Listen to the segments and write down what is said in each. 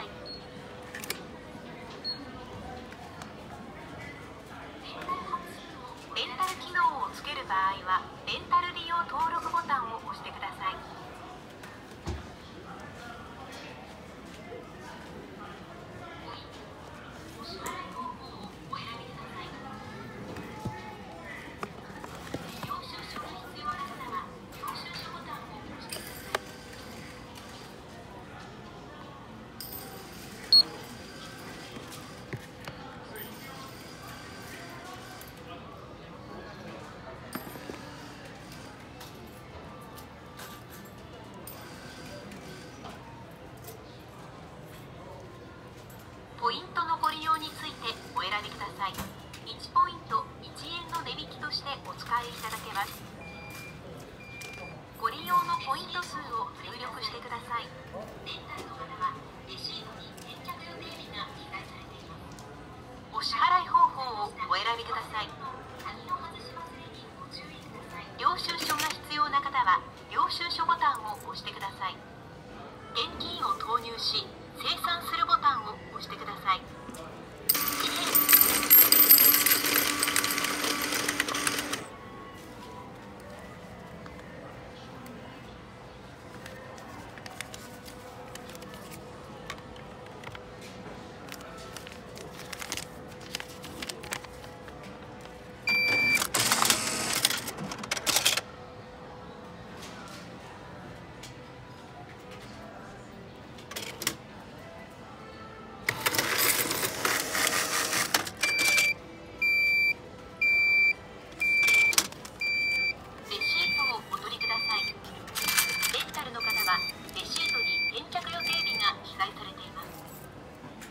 Thank you. ポイントのご利用についてお選びください。1ポイント1円の値引きとしてお使いいただけます。ご利用のポイント数を入力してください。レンタルの方はレシートに返却予定日が記載されています。お支払い方法をお選びください。領収書が必要な方は領収書ボタンを押してください。現金を投入し生産するボタンを押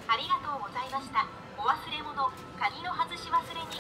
ありがとうございました。お忘れ物鍵の外し忘れに